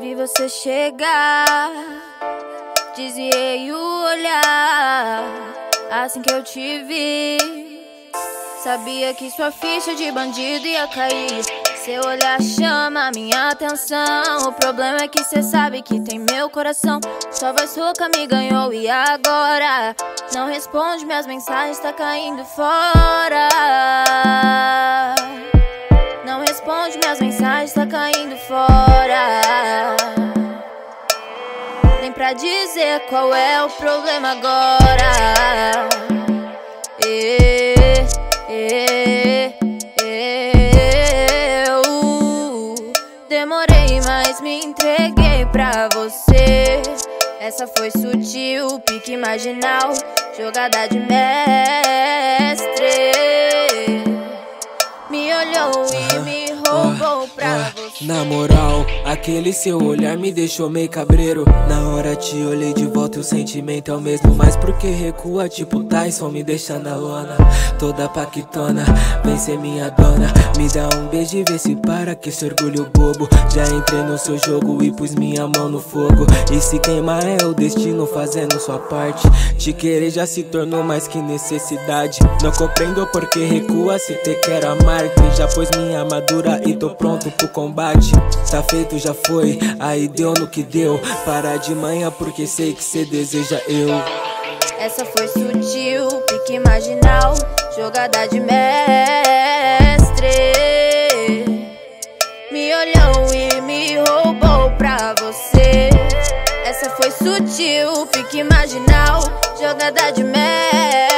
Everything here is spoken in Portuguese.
Vi você chegar, desviei o olhar assim que eu te vi. Sabia que sua ficha de bandido ia cair. Seu olhar chama minha atenção. O problema é que cê sabe que tem meu coração. Sua voz rouca me ganhou e agora? Não responde minhas mensagens, tá caindo fora. Dizer qual é o problema agora. Eu demorei, mas me entreguei pra você. Essa foi sutil, pique marginal, jogada de mestre. Na moral, aquele seu olhar me deixou meio cabreiro. Na hora te olhei de volta e o sentimento é o mesmo. Mas por que recua, tipo Tyson, me deixa na lona? Toda paquitona, vem ser minha dona. Me dá um beijo e vê se para que esse orgulho bobo. Já entrei no seu jogo e pus minha mão no fogo. E se queimar é o destino fazendo sua parte. Te querer já se tornou mais que necessidade. Não compreendo por que recua se te quer amar. Que já pôs minha armadura e tô pronto pro combate. Tá feito, já foi, aí deu no que deu. Para de manhã porque sei que cê deseja eu. Essa foi sutil, pique marginal, jogada de mestre. Me olhou e me roubou pra você. Essa foi sutil, pique marginal, jogada de mestre.